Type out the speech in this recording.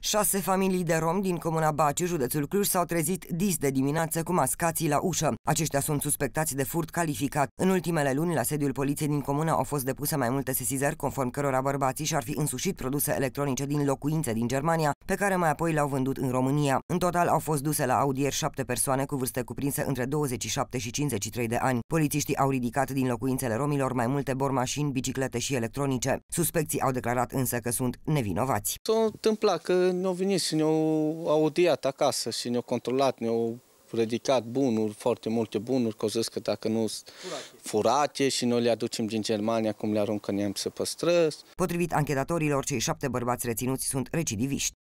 Șase familii de rom din comuna Baciu, județul Cluj, s-au trezit dis de dimineață cu mascații la ușă. Aceștia sunt suspectați de furt calificat. În ultimele luni, la sediul poliției din comună au fost depuse mai multe sesizări, conform cărora bărbații și-ar fi însușit produse electronice din locuințe din Germania, pe care mai apoi le-au vândut în România. În total au fost duse la audier șapte persoane cu vârste cuprinse între 27 și 53 de ani. Polițiștii au ridicat din locuințele romilor mai multe bormașini, biciclete și electronice. Suspecții au declarat însă că sunt nevinovați. S-a întâmplat că ne-au venit și ne-au audiat acasă și ne-au controlat, ne-au ridicat bunuri, foarte multe bunuri, că au zis că dacă nu furate și noi le aducem din Germania, cum le aruncăm să pe străzi. Potrivit anchetatorilor, cei șapte bărbați reținuți sunt recidiviști.